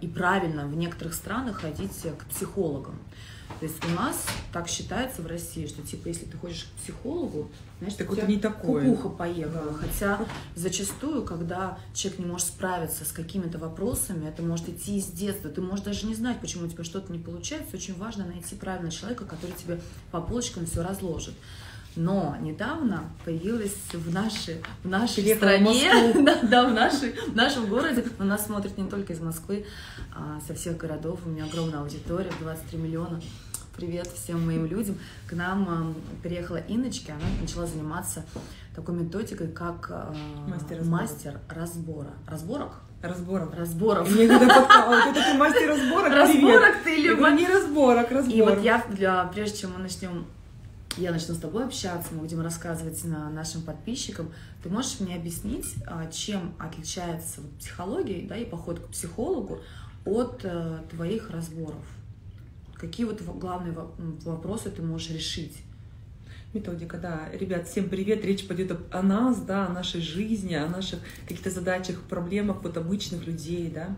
и правильно в некоторых странах ходить к психологам. То есть у нас так считается в России, что типа если ты ходишь к психологу, значит, так это не такое. кукуха поехала. Да. Хотя зачастую, когда человек не может справиться с какими-то вопросами, это может идти из детства. Ты можешь даже не знать, почему у тебя что-то не получается. Очень важно найти правильного человека, который тебе по полочкам все разложит. Но недавно появилась в нашей, в нашей стране, в да, да, в, нашей, в нашем городе, но нас смотрят не только из Москвы, а со всех городов. У меня огромная аудитория, 23 миллиона привет всем моим людям. К нам э, приехала Иночка, она начала заниматься такой методикой, как э, мастер, мастер разбора. Разборок? Разборок. Разборов. Мне когда подкал, вот это мастер разборок. Разборок ты или не разборок, разборок. И вот я, для, прежде чем мы начнем я начну с тобой общаться, мы будем рассказывать на нашим подписчикам. Ты можешь мне объяснить, а, чем отличается психология да, и поход к психологу от э, твоих разборов? Какие вот главные вопросы ты можешь решить? Методика, да. Ребят, всем привет. Речь пойдет о нас, да, о нашей жизни, о наших каких-то задачах, проблемах вот обычных людей, да.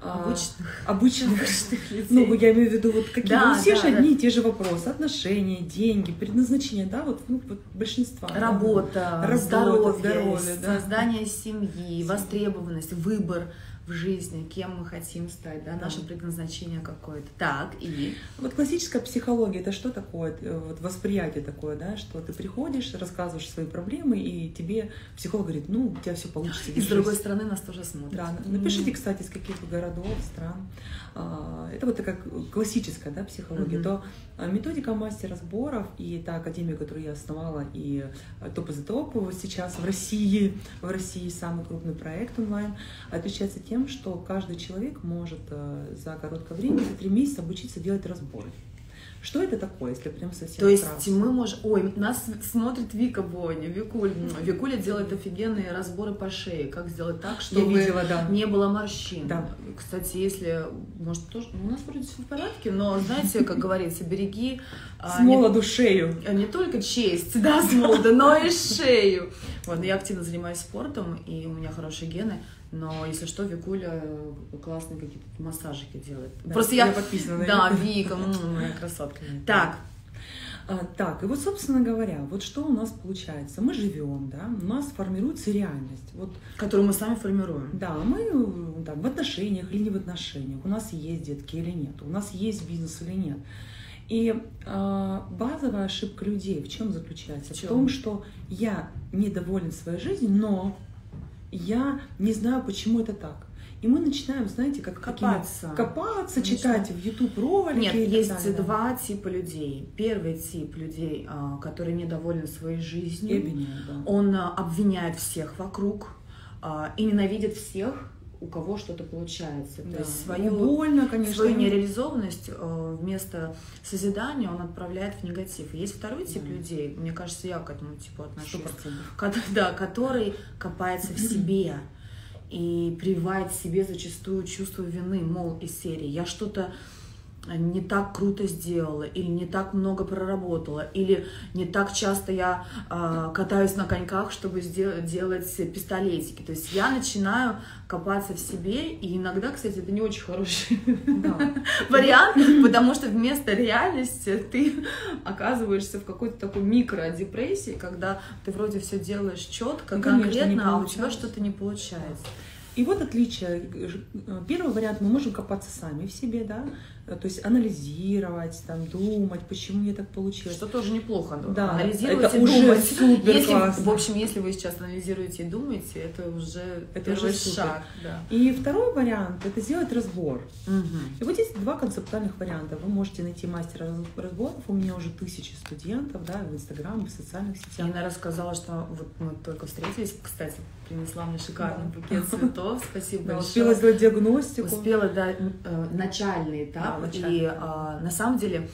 А, обычных. А, обычных. обычных людей. Ну, я имею в виду, вот какие да, ну, все да, же да. одни и те же вопросы. Отношения, деньги, предназначение, да, вот, ну, вот большинства. Работа, да, здоровье, здоровье да. создание семьи, востребованность, выбор в жизни, кем мы хотим стать, да, наше предназначение какое-то. Так, и... Вот классическая психология, это что такое? Вот восприятие такое, да, что ты приходишь, рассказываешь свои проблемы, и тебе психолог говорит, ну, у тебя все получится. И с другой стороны нас тоже смотрят. Да, напишите, кстати, из каких городов, стран. А, это вот такая классическая, да, психология. Mm-hmm. То а, методика мастера сборов и та академия, которую я основала, и топ из топ сейчас в России, в России самый крупный проект онлайн, отличается тем, тем, что каждый человек может э, за короткое время, за три месяца обучиться делать разборы. Что это такое, если прям совсем То есть вкратце? мы можем... Ой, нас смотрит Вика Боня, Викуль. Викуля делает офигенные разборы по шее. Как сделать так, чтобы видела, да. не было морщин. Да. Кстати, если... Может, тоже... У нас вроде все в порядке, но, знаете, как говорится, береги... А, с молоду шею. Не только честь, да, с молоду, но и шею. Вот, я активно занимаюсь спортом, и у меня хорошие гены. Но если что, Викуля э, классные какие-то массажики делает. Да, Просто я, я подписана. Да, Вика, моя красотка. Так. А, так, и вот, собственно говоря, вот что у нас получается? Мы живем, да, у нас формируется реальность. Вот, Которую мы сами формируем. Да, мы да, в отношениях или не в отношениях, у нас есть детки или нет, у нас есть бизнес или нет. И э, базовая ошибка людей в чем заключается? В, чем? в том, что я недоволен своей жизнью, но я не знаю, почему это так. И мы начинаем, знаете, как копаться, копаться, читать в YouTube ролики. Нет, есть далее. два типа людей. Первый тип людей, а, которые недовольны своей жизнью, обвиняют, да. он а, обвиняет всех вокруг а, и ненавидит всех, у кого что-то получается. Да. То есть свою, ну, больно, конечно. свою нереализованность вместо созидания он отправляет в негатив. И есть второй тип да. людей, мне кажется, я к этому типу отношусь, да, который копается в себе и прививает себе зачастую чувство вины, мол, из серии «я что-то не так круто сделала, или не так много проработала, или не так часто я э, катаюсь на коньках, чтобы сделать, делать пистолетики. То есть я начинаю копаться в себе, и иногда, кстати, это не очень хороший да. вариант, потому что вместо реальности ты оказываешься в какой-то такой микродепрессии, когда ты вроде все делаешь четко, конкретно, а у тебя что-то не получается. И вот отличие. Первый вариант мы можем копаться сами в себе, да, то есть анализировать, там, думать, почему мне так получилось. Что тоже неплохо. Да, анализировать это и уже думать. супер если, классно. В общем, если вы сейчас анализируете и думаете, это уже это первый уже шаг. Да. И второй вариант – это сделать разбор. Угу. И вот здесь два концептуальных варианта. Вы можете найти мастера разборов, у меня уже тысячи студентов, да, в Инстаграме, в социальных сетях. Она рассказала, что вот мы только встретились, кстати, принесла мне шикарный да. букет цветов, спасибо да, большое. Успела сделать диагностику. Успела, да, э, начальный этап. Да, начальный. И а, на самом деле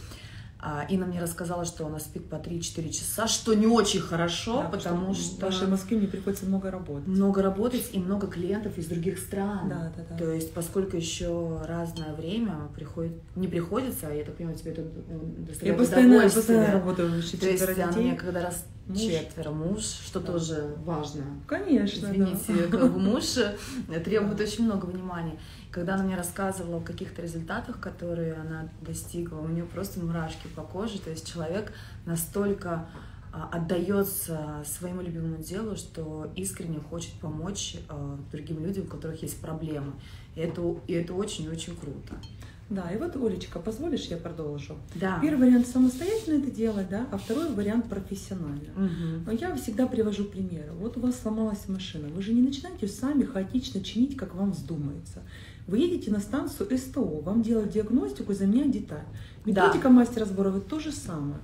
а, Инна мне рассказала, что она спит по 3-4 часа, что не очень хорошо, да, потому что... В вашей Москве мне приходится много работать. Много работать и много клиентов из других стран. Да, да, да. То есть, поскольку еще разное время приходит, не приходится, а я так понимаю, тебе это доставляет Я постоянно, постоянно работаю, То есть, она мне когда раз муж. четверо, муж, что да. тоже важно. Конечно. Извините, да. как бы муж э, требует да. очень много внимания. Когда она мне рассказывала о каких-то результатах, которые она достигла, у нее просто мурашки по коже. То есть человек настолько а, отдается своему любимому делу, что искренне хочет помочь а, другим людям, у которых есть проблемы. И это, и это очень-очень круто. Да, и вот, Олечка, позволишь, я продолжу? Да. Первый вариант самостоятельно это делать, да, а второй вариант профессионально. Угу. Но я всегда привожу примеры. Вот у вас сломалась машина, вы же не начинаете сами хаотично чинить, как вам вздумается. Вы едете на станцию СТО, вам делают диагностику, заменяют деталь. Методика да. мастера сбора то же самое.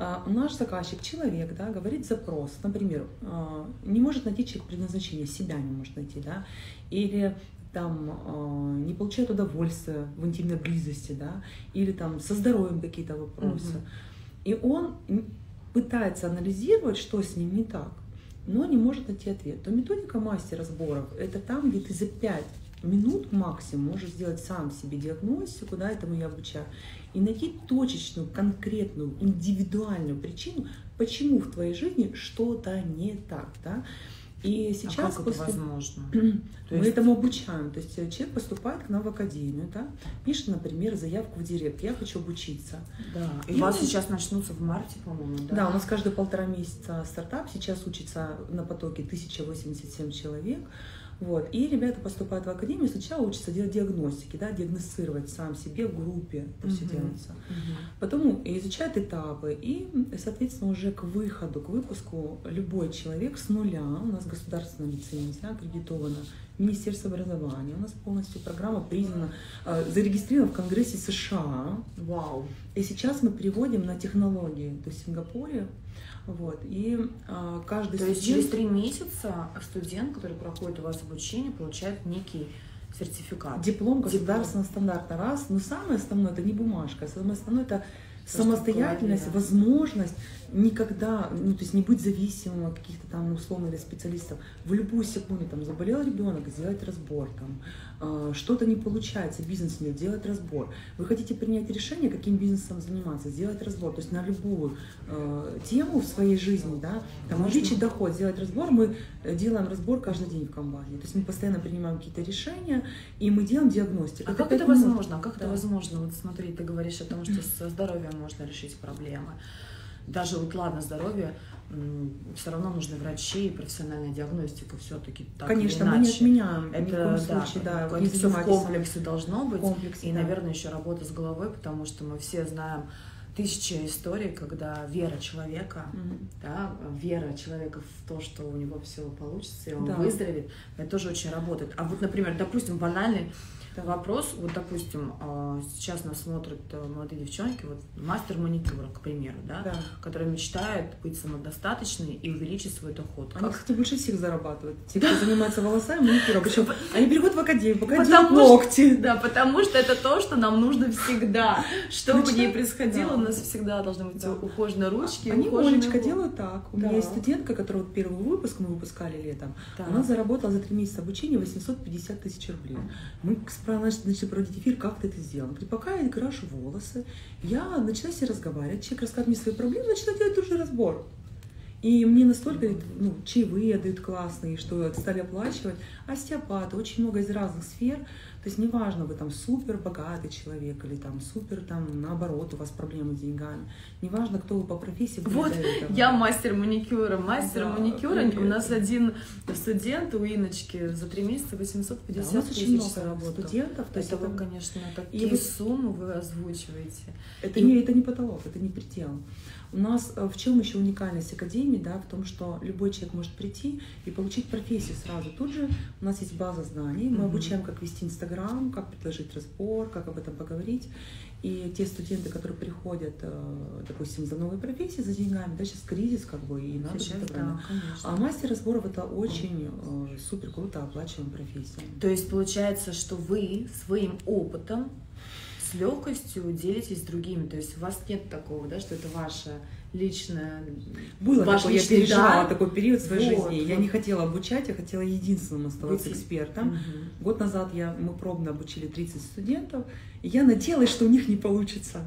А, наш заказчик, человек, да, говорит запрос, например, а, не может найти человек предназначения, себя не может найти, да, или там э, не получает удовольствия в интимной близости, да, или там со здоровьем какие-то вопросы. Угу. И он пытается анализировать, что с ним не так, но не может найти ответ. То методика мастера сборов – это там, где ты за пять минут максимум можешь сделать сам себе диагностику, да, этому я обучаю, и найти точечную, конкретную, индивидуальную причину, почему в твоей жизни что-то не так, да. И сейчас а как после... это возможно? То есть... Мы этому обучаем. То есть э, человек поступает к нам в академию, да, пишет, например, заявку в директ. Я хочу обучиться. Да. И, у вас сейчас начнутся в марте, по-моему, да? Да, у нас каждые полтора месяца стартап. Сейчас учится на потоке 1087 человек. Вот. И ребята поступают в академию, сначала учатся делать диагностики, да, диагностировать сам себе в группе, это uh-huh. все делается. Uh-huh. Потом изучают этапы, и, соответственно, уже к выходу, к выпуску любой человек с нуля, у нас государственная лицензия аккредитована, Министерство образования, у нас полностью программа признана, э, зарегистрирована в Конгрессе США. Вау! И сейчас мы переводим на технологии, то есть в Сингапуре вот. И а, каждый То студент... есть через три месяца студент, который проходит у вас обучение, получает некий сертификат. Диплом государственного стандарта раз. Но самое основное это не бумажка, самое основное это самостоятельность, возможность никогда, ну, то есть не быть зависимым от каких-то там условных специалистов. В любую секунду там заболел ребенок, сделать разбор, там, э, что-то не получается, бизнес нет, делать разбор. Вы хотите принять решение, каким бизнесом заниматься, сделать разбор. То есть на любую э, тему в своей жизни, да, там, увеличить доход, сделать разбор, мы делаем разбор каждый день в компании. То есть мы постоянно принимаем какие-то решения, и мы делаем диагностику. А как это возможно? А как да. это возможно? Вот смотри, ты говоришь о том, что со здоровьем можно решить проблемы даже вот ладно, здоровье, все равно нужны врачи и профессиональная диагностика все-таки так Конечно, или мы не отменяем это, ни в коем случае, да, это все в комплексе должно быть. Комплексе, и, да. наверное, еще работа с головой, потому что мы все знаем тысячи историй, когда вера человека, mm-hmm. да, вера человека в то, что у него все получится, и он да. выздоровеет, это тоже очень работает. А вот, например, допустим, банальный вопрос, вот, допустим, а, сейчас нас смотрят э, молодые девчонки, вот мастер маникюра, к примеру, да, да. которые мечтают быть самодостаточной и увеличить свой доход. Они, как... кстати, больше всех зарабатывают. Те, кто занимается волосами, маникюром. Причем они переходят в академию, пока делают ногти. Да, потому что это то, что нам нужно всегда. Что бы ни происходило, у нас всегда должны быть ухоженные ручки. Они, Олечка, делают так. У меня есть студентка, которая вот первый выпуск мы выпускали летом. Она заработала за три месяца обучения 850 тысяч рублей. Мы начали проводить эфир, как ты это сделал. Говорит, пока я крашу волосы, я начинаю с ней разговаривать, человек рассказывает мне свои проблемы, начинаю делать тоже разбор. И мне настолько ну, чаевые дают классные, что стали оплачивать. Остеопаты, очень много из разных сфер. То есть неважно, вы там супер богатый человек или там супер там наоборот у вас проблемы с деньгами. Неважно, кто вы по профессии. Вот я мастер маникюра. Мастер да, маникюра. Привет. У нас один студент у Иночки за три месяца 850 да, тысяч заработал. студентов. То есть это, вы, конечно, такие и суммы вы озвучиваете. Это, и... не, это не потолок, это не предел. У нас э, в чем еще уникальность Академии, да, в том, что любой человек может прийти и получить профессию сразу. Тут же у нас есть база знаний, мы mm-hmm. обучаем, как вести Инстаграм, как предложить разбор, как об этом поговорить. И те студенты, которые приходят, э, допустим, за новой профессией, за деньгами, да, сейчас кризис, как бы, и надо сейчас, да, А мастер разборов это очень э, супер круто оплачиваемая профессия. То есть получается, что вы своим опытом с легкостью делитесь с другими. То есть у вас нет такого, да, что это ваше личное. Было ваш такое, я личный переживала дар. такой период в своей Вот, жизни. Я вот. не хотела обучать, я хотела единственным оставаться Быть- экспертом. Мгм. Год назад я, мы пробно обучили 30 студентов, и я надеялась, что у них не получится,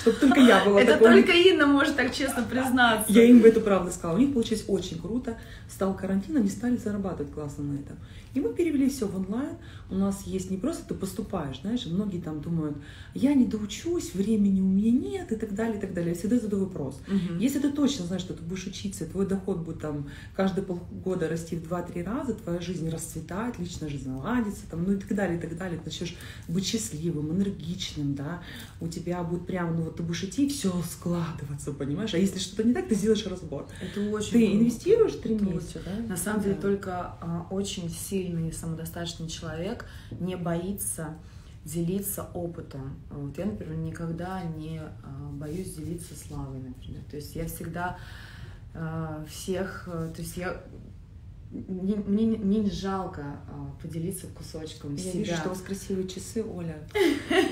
чтобы только я была Это такой. только Инна может так честно признаться. Я им эту правду сказала. У них получилось очень круто. Стал карантин, они стали зарабатывать классно на этом. И мы перевели все в онлайн. У нас есть не просто ты поступаешь, знаешь, многие там думают, я не доучусь, времени у меня нет и так далее, и так далее. Я всегда задаю вопрос. Мгм. Если ты точно знаешь, что ты будешь учиться, твой доход будет там каждые полгода расти в 2-3 раза, твоя жизнь расцветает, личная жизнь наладится, там, ну и так далее, и так далее. Ты начнешь быть счастливым, энергичным, да, у тебя будет прям, ну вот ты будешь идти, все складываться, понимаешь? А если что-то не так, ты сделаешь разбор. Это очень Ты круто. инвестируешь три месяца, да? На самом деле Да. только а, очень сильный самодостаточный человек не боится делиться опытом. Вот я, например, никогда не а, боюсь делиться славой, например. То есть я всегда а, всех, а, то есть я не- мне, не- мне не жалко а, поделиться кусочком Я себя. вижу, что у вас красивые часы, Оля.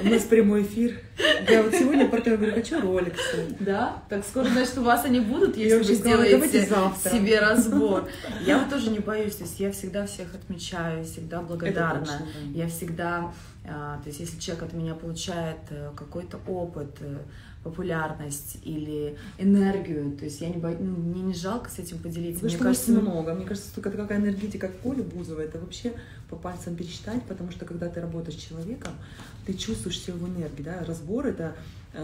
У нас прямой эфир. Я вот сегодня партнеру говорю, хочу роликсы. Да? Так скоро, значит, у вас они будут, Я если вы сделаете себе разбор. Я вот тоже не боюсь, то есть я всегда всех отмечаю, всегда благодарна. Это точно, да. Я всегда, а, то есть если человек от меня получает э, какой-то опыт, э, популярность или энергию, то есть я не бо- ну, мне не жалко с этим поделиться. Потому Мне что кажется, много. Мне кажется, только такая энергетика, как Оля Бузова, это вообще по пальцам пересчитать, потому что когда ты работаешь с человеком, ты чувствуешь все его энергии, да, разбор это,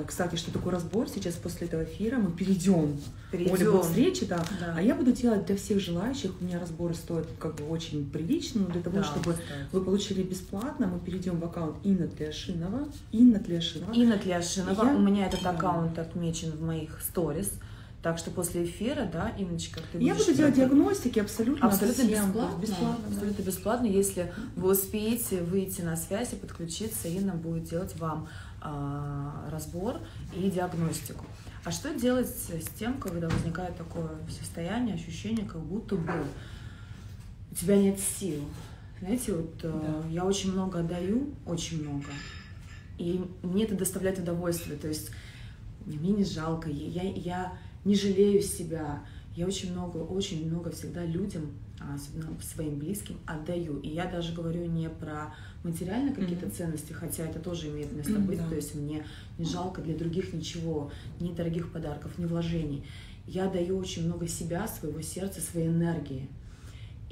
кстати, что такое разбор, сейчас после этого эфира мы перейдем, перейдем. Оля будет встречи, да, Да. а я буду делать для всех желающих, у меня разборы стоят как бы очень прилично, но для того, Да, чтобы кстати. вы получили бесплатно, мы перейдем в аккаунт Инна Тлешинова, Инна Тлешинова, Инна Тляшинова, Я- у меня этот Да. аккаунт отмечен в моих сторис, так что после эфира, да, Инночка, ты я буду делать диагностики абсолютно, Абсолютно всем, бесплатно. бесплатно, да. Абсолютно бесплатно. Если вы успеете выйти на связь и подключиться, Инна будет делать вам разбор и диагностику. А что делать с тем, когда возникает такое состояние, ощущение, как будто бы у тебя нет сил? Знаете, вот э, Да. я очень много отдаю, очень много, и мне это доставляет удовольствие. То есть мне не жалко, я, я не жалею себя. Я очень много, очень много всегда людям, а своим близким, отдаю. И я даже говорю не про материальные какие-то Мгм. ценности, хотя это тоже имеет место быть. да. То есть мне не жалко для других ничего, ни дорогих подарков, ни вложений. Я даю очень много себя, своего сердца, своей энергии.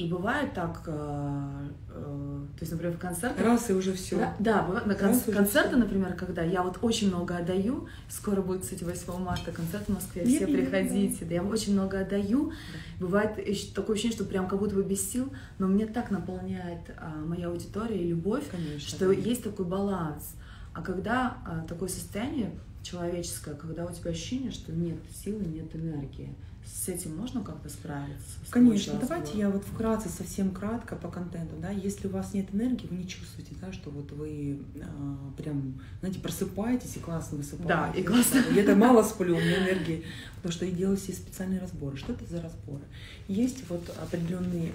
И бывает так, э, э, то есть, например, в концертах Раз и уже все. да, да, бывает на кон- концерты, например, когда я вот очень много отдаю, скоро будет, кстати, 8 марта концерт в Москве, Я все видела, приходите, да, я очень много отдаю, бывает такое ощущение, что прям как будто бы без сил, но мне так наполняет а, моя аудитория и любовь, Конечно. что да. есть такой баланс. А когда а, такое состояние человеческое, когда у тебя ощущение, что нет силы, нет энергии, с этим можно как-то справиться? Конечно, давайте я вот вкратце, совсем кратко по контенту, да, если у вас нет энергии, вы не чувствуете, да, что вот вы а, прям, знаете, просыпаетесь и классно высыпаете. Да, и классно. Я-то мало сплю, у меня энергии, потому что я делаю себе специальные разборы. Что это за разборы? Есть вот определенные,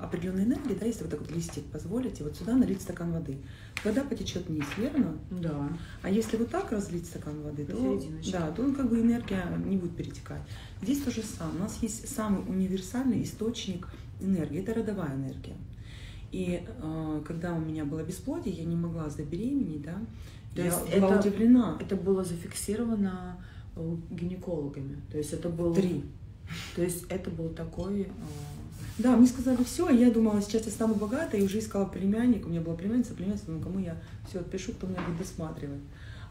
а, определенные энергии, да, если вы так вот листик позволите, вот сюда налить стакан воды. Вода потечет вниз, верно? Да. А если вот так разлить стакан воды, то, да, то ну, как бы энергия не будет перетекать. Здесь то же самое. У нас есть самый универсальный источник энергии. Это родовая энергия. И э, когда у меня было бесплодие, я не могла забеременеть, да, То я есть была это- удивлена. Это было зафиксировано э, гинекологами. То есть это был... Три. То есть это был такой... э, Да, мне сказали все, я думала, сейчас я стану богатой, и уже искала племянника, у меня была племянница, племянница, ну кому я все отпишу, кто меня будет досматривать.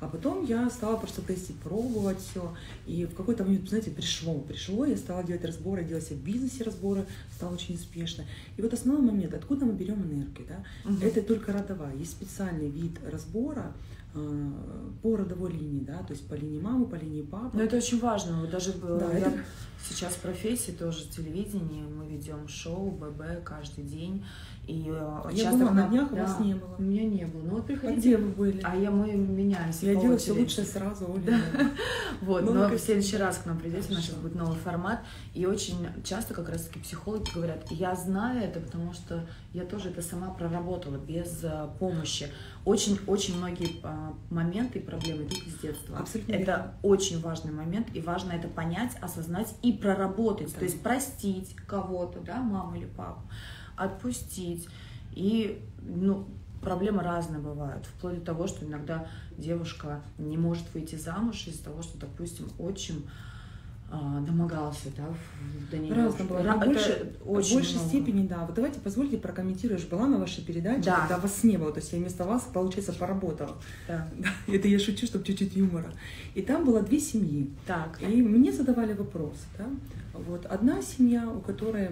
А потом я стала просто тестить, пробовать все. И в какой-то момент, знаете, пришло, пришло, я стала делать разборы, делать в бизнесе разборы, стала очень успешно. И вот основной момент, откуда мы берем энергию, да? Мгм. Это только родовая. Есть специальный вид разбора э, по родовой линии, да, то есть по линии мамы, по линии папы. Но это очень важно. Вот даже Да, я это- сейчас в профессии тоже телевидение, мы ведем шоу ББ каждый день. И а я часто была на днях, да, у вас не было. У меня не было. Ну вот приходите. А где вы были? А я, мы меняемся. Я делаю все лучше сразу, Оля. Вот, ну, но в следующий раз к нам придете, у нас сейчас будет новый формат. И очень часто как раз-таки психологи говорят, я знаю это, потому что я тоже это сама проработала без э, помощи. Очень-очень многие а, моменты и проблемы идут из детства. Абсолютно. Это очень важный момент, и важно это понять, осознать и проработать. То есть простить кого-то, да, маму или папу отпустить. И, ну, проблемы разные бывают, вплоть до того, что иногда девушка не может выйти замуж из-за того, что, допустим, отчим домогался, да, нее. Разно было. Ра- больше, очень в большей много. степени, да. Вот давайте позвольте прокомментируешь. Была на вашей передаче, да. когда вас не было, то есть я вместо вас, получается, поработала. Да. Это я шучу, чтобы чуть-чуть юмора. И там было две семьи. Так. И мне задавали вопрос, да. Вот одна семья, у которой а,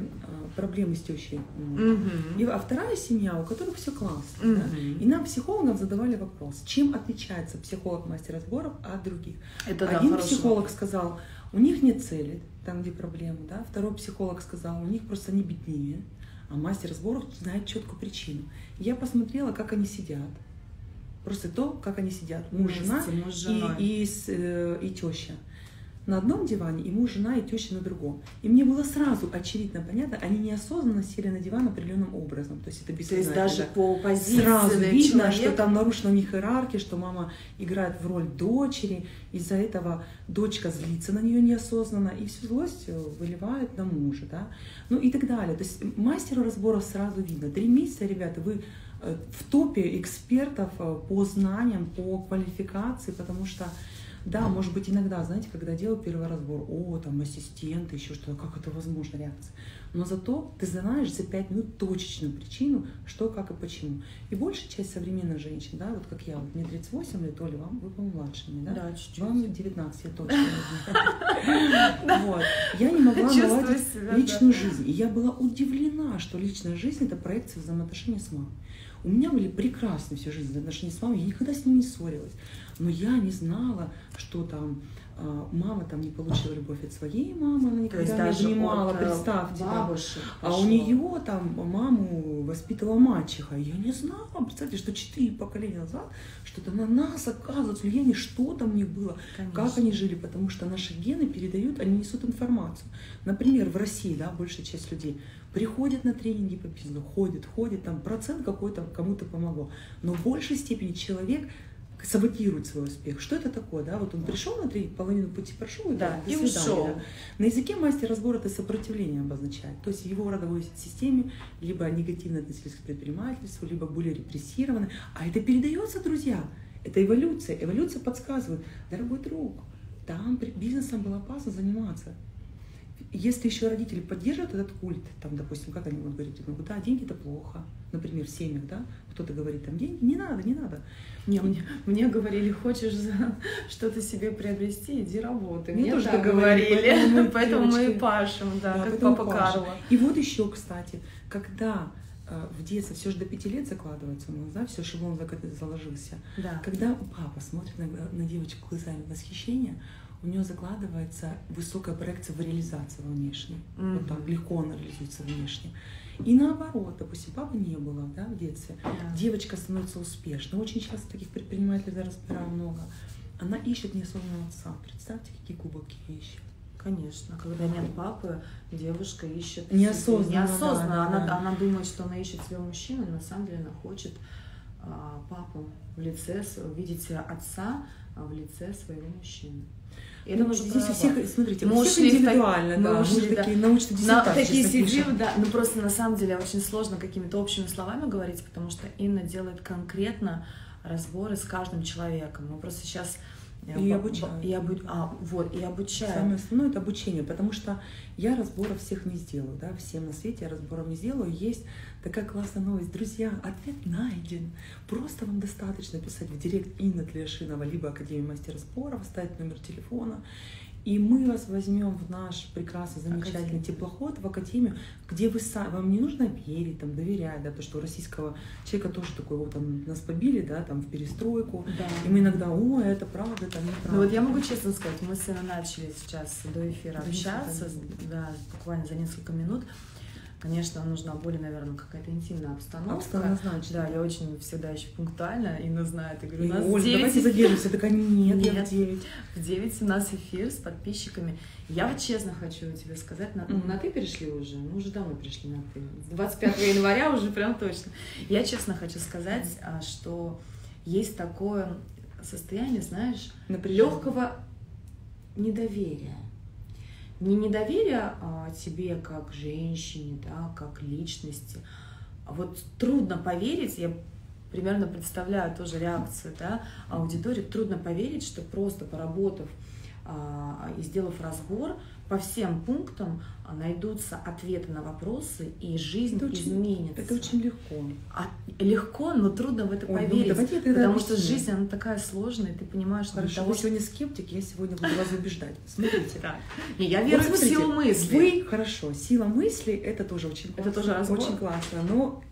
проблемы с тещей, угу. и, а вторая семья, у которых все классно. Угу. Да? И нам психологам задавали вопрос, чем отличается психолог мастер разборов от других. Это, Один да, психолог сказал, у них нет цели, там, где проблемы, да. Второй психолог сказал, у них просто не беднее, а мастер разборов знает четкую причину. Я посмотрела, как они сидят. Просто то, как они сидят. Муж, жена и, и, и, э, и теща на одном диване, и муж, жена и теща на другом. И мне было сразу очевидно понятно, они неосознанно сели на диван определенным образом. То есть это То есть даже по позиции Сразу видно, человек... что там нарушена у них иерархия, что мама играет в роль дочери, из-за этого дочка злится на нее неосознанно, и всю злость э, выливает на мужа, да, ну и так далее. То есть мастеру разборов сразу видно. Три месяца, ребята, вы э, в топе экспертов э, по знаниям, по квалификации, потому что да, может быть, иногда, знаете, когда делаю первый разбор, о, там ассистент, еще что-то, как это возможно, реакция. Но зато ты знаешь за пять минут точечную причину, что, как и почему. И большая часть современных женщин, да, вот как я, вот мне 38 лет, Оля, вам, вы, по-моему, младше меня, да? Да, чуть-чуть. Вам 19, я точно Вот. Я не могла наладить личную жизнь. И я была удивлена, что личная жизнь – это проекция взаимоотношений с мамой. У меня были прекрасные всю жизнь отношения с мамой, я никогда с ним не ссорилась. Но я не знала, что там а, мама там не получила любовь от своей мамы, она никогда не понимала, э, представьте. Бабушек, да. А у нее там маму воспитывала мачеха. Я не знала, представьте, что четыре поколения назад что-то на нас оказывается влияние, что там них было, Конечно. как они жили, потому что наши гены передают, они несут информацию. Например, в России, да, большая часть людей приходят на тренинги по бизнесу, ходят, ходят, там процент какой-то кому-то помогло. Но в большей степени человек саботирует свой успех. Что это такое? Да? Вот он пришел на три, половину пути прошел и, да, и ушел. Да. На языке мастер разбора это сопротивление обозначает. То есть его родовой системе либо негативно относились к предпринимательству, либо были репрессированы. А это передается, друзья. Это эволюция. Эволюция подсказывает, дорогой друг, там бизнесом было опасно заниматься если еще родители поддерживают этот культ, там, допустим, как они могут говорить, ну, да, деньги это плохо, например, в семьях, да, кто-то говорит, там, деньги, не надо, не надо. Не, мне, мне говорили, хочешь что-то себе приобрести, иди работай. Мне, мне тоже говорили, поэтому, поэтому мы и пашем, да, да как папа Карла. И вот еще, кстати, когда э, в детстве все же до пяти лет закладывается у нас, да, все шаблон заложился. Да. Когда папа смотрит на, на девочку глазами восхищения, у нее закладывается высокая проекция в реализации внешней. Mm-hmm. Вот так легко она реализуется внешне. И наоборот, допустим, папы не было да, в детстве. Yeah. Девочка становится успешной. Очень часто таких предпринимателей я разбираю много. Она ищет неосознанного отца. Представьте, какие глубокие вещи. Конечно, когда нет папы, девушка ищет неосознанно. Неосознанно. Да, она, да. она думает, что она ищет своего мужчину, но на самом деле она хочет а, папу в лице, видеть отца а, в лице своего мужчины. Я думаю, что здесь у всех, смотрите, мы у всех индивидуально, так, да, мы ушли, мы да. такие научные диссертации. такие сидим, да, ну просто на самом деле очень сложно какими-то общими словами говорить, потому что Инна делает конкретно разборы с каждым человеком. Мы просто сейчас и обучаю. И обу... а, вот, и обучаю. Самое основное это обучение, потому что я разборов всех не сделаю, да, всем на свете я разборов не сделаю. Есть такая классная новость. Друзья, ответ найден. Просто вам достаточно писать в директ Инна Тлешинова, либо Академия мастера споров, ставить номер телефона, и мы вас возьмем в наш прекрасный, замечательный Академия. теплоход, в Академию, где вы сами, вам не нужно верить, там, доверять, да, то, что у российского человека тоже такой, вот там нас побили, да, там, в перестройку, да. и мы иногда, о, это правда, это неправда. Ну вот я могу честно сказать, мы с Инной начали сейчас до эфира общаться, да, буквально за несколько минут, Конечно, нужна более, наверное, какая-то интимная обстановка. Однозначно. Да, я очень всегда еще пунктуальна, Инна знает. Я говорю, у нас Оль, 9 давайте задержимся. Такая, нет, нет, я в 9. В 9 у нас эфир с подписчиками. Я вот честно хочу тебе сказать, на, mm-hmm. на ты перешли уже? Мы уже давно перешли на ты. 25 января уже прям точно. Я честно хочу сказать, а, что есть такое состояние, знаешь, легкого недоверия не недоверие а, тебе как женщине, да, как личности. Вот трудно поверить, я примерно представляю тоже реакцию да, аудитории, трудно поверить, что просто поработав а, и сделав разбор, по всем пунктам а, найдутся ответы на вопросы, и жизнь это очень, изменится. Это очень легко. А, легко, но трудно в это Ой, ну, поверить. Ну, потому объясню. что жизнь, она такая сложная, ты понимаешь, что Хорошо, того, вы сегодня скептик, я сегодня буду вас убеждать. Смотрите. Да. И я верю вот, в силу мысли. Вы, хорошо, сила мысли, это тоже очень классно. Это тоже разбор. Очень классно, но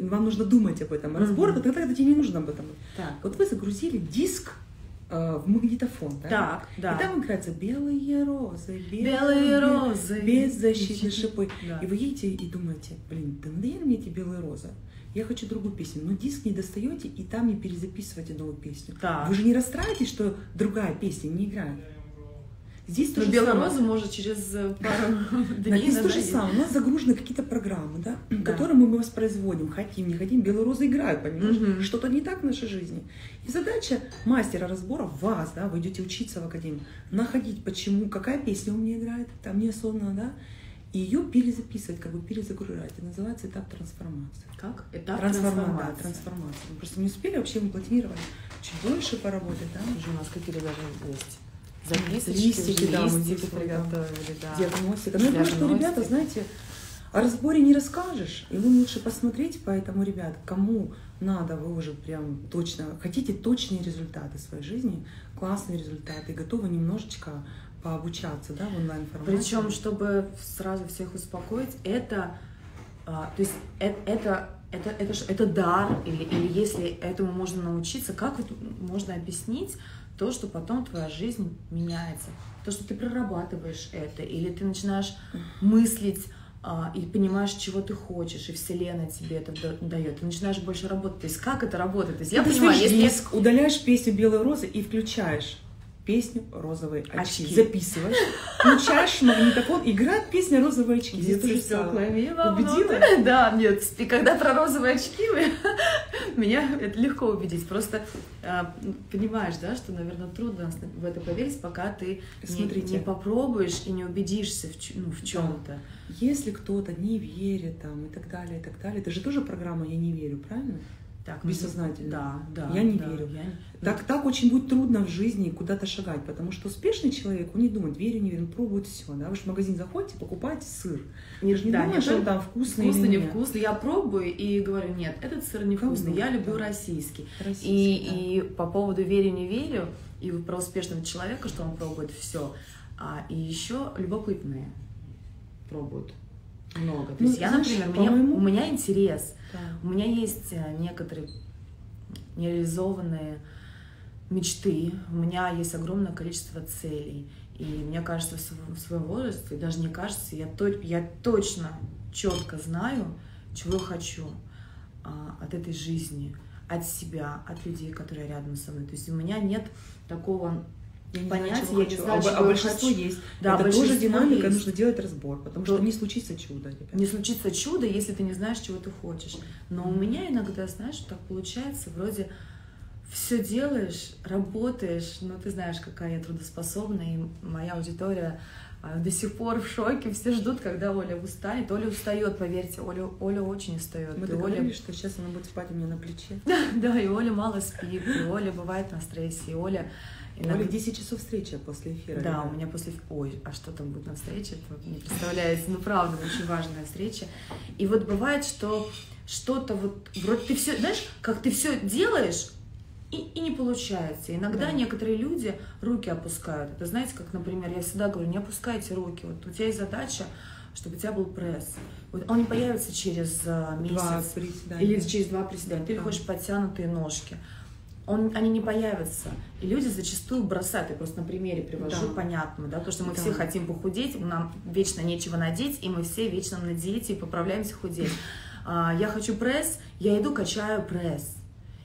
вам нужно думать об этом. Разбор, это тогда, когда тебе не нужно об этом. Так. Вот вы загрузили диск Э, в магнитофон, да? Так, да. И там играются белые розы, белые, белые розы, беззащитные шипы. Да. И вы едете и думаете, блин, да надоели мне эти белые розы. Я хочу другую песню. Но диск не достаете и там не перезаписываете новую песню. Так. Вы же не расстраиваетесь, что другая песня не играет. Здесь то же белая самое. роза может через э, пару дней. Здесь то же самое. У нас загружены какие-то программы, да, да. которые мы воспроизводим, хотим, не хотим. Белые розы играют, понимаешь? Угу. Что-то не так в нашей жизни. И задача мастера разбора вас, да, вы идете учиться в академию, находить, почему, какая песня у меня играет, там неосознанно, да, и ее перезаписывать, как бы перезагружать. Это называется этап трансформации. Как? Этап трансформации. Да, трансформации. Мы просто не успели вообще мы планировали чуть больше поработать, да? Уже у нас какие-то даже есть записочки, листики, да, листики приготовили, да. Диагностика. Ну, думаю, что, ребята, знаете, о разборе не расскажешь, ему лучше посмотреть, поэтому, ребят, кому надо, вы уже прям точно, хотите точные результаты своей жизни, классные результаты, готовы немножечко пообучаться, да, в онлайн-формате. Причем, чтобы сразу всех успокоить, это, а, то есть это, это это, это, это дар, или, или если этому можно научиться, как это можно объяснить, то, что потом твоя жизнь меняется, то, что ты прорабатываешь это, или ты начинаешь мыслить а, и понимаешь, чего ты хочешь, и Вселенная тебе это дает. Ты начинаешь больше работать. То есть как это работает? То есть я ты понимаю, если диск, удаляешь песню "Белые розы" и включаешь песню «Розовые очки». очки. Записываешь, включаешь магнитофон, играет песня «Розовые очки». Здесь тоже стеклами Убедила? Да, нет. И когда про розовые очки, меня это легко убедить. Просто а, понимаешь, да, что, наверное, трудно в это поверить, пока ты не, попробуешь и не убедишься в, ну, в чем-то. Если кто-то не верит там и так далее, и так далее, это же тоже программа «Я не верю», правильно? Так, бессознательно. Да, да. Я не да, верю. Я... Так, так очень будет трудно в жизни куда-то шагать, потому что успешный человек, он не думает, верю, не верю, он пробует все. Да? Вы же в магазин заходите, покупаете сыр. Не, же не да, думаешь, он там вкусный Вкусный, или не вкусный. Я пробую и говорю, нет, этот сыр не вкусный, я люблю да. российский. российский и, да. и по поводу верю, не верю, и про успешного человека, что он пробует все. А, и еще любопытные пробуют много. То ну, есть я, знаешь, например, меня, у меня интерес, да. у меня есть э, некоторые нереализованные мечты, у меня есть огромное количество целей. И мне кажется, в своем возрасте, даже не кажется, я, то, я точно четко знаю, чего хочу а, от этой жизни, от себя, от людей, которые рядом со мной. То есть у меня нет такого я знаю, я не знаю, а, а большинство хочу. есть. Да, это тоже динамика, есть. нужно делать разбор, потому что не случится чудо. Ребята. Не случится чудо, если ты не знаешь, чего ты хочешь. Но у меня иногда, знаешь, так получается, вроде все делаешь, работаешь, но ты знаешь, какая я трудоспособная, и моя аудитория а, до сих пор в шоке, все ждут, когда Оля устанет. Оля устает, поверьте, Оля, Оля очень устает. Мы договорились, Оля... что сейчас она будет спать у меня на плече. Да, и Оля мало спит, и Оля бывает на стрессе, и Оля Иногда... Оля, 10 часов встречи после эфира. Да, у меня после... Ой, а что там будет на встрече? Это не представляете. Ну, правда, очень важная встреча. И вот бывает, что что-то вот... Вроде ты все... Знаешь, как ты все делаешь, и, и не получается. Иногда да. некоторые люди руки опускают. Это знаете, как, например, я всегда говорю, не опускайте руки. Вот у тебя есть задача, чтобы у тебя был пресс. Вот он не появится через uh, месяц два или через два приседания. Ты да. хочешь подтянутые ножки он, они не появятся. И люди зачастую бросают. Я просто на примере привожу да. понятно, да, потому что мы да. все хотим похудеть, нам вечно нечего надеть, и мы все вечно на диете и поправляемся худеть. А, я хочу пресс, я иду качаю пресс.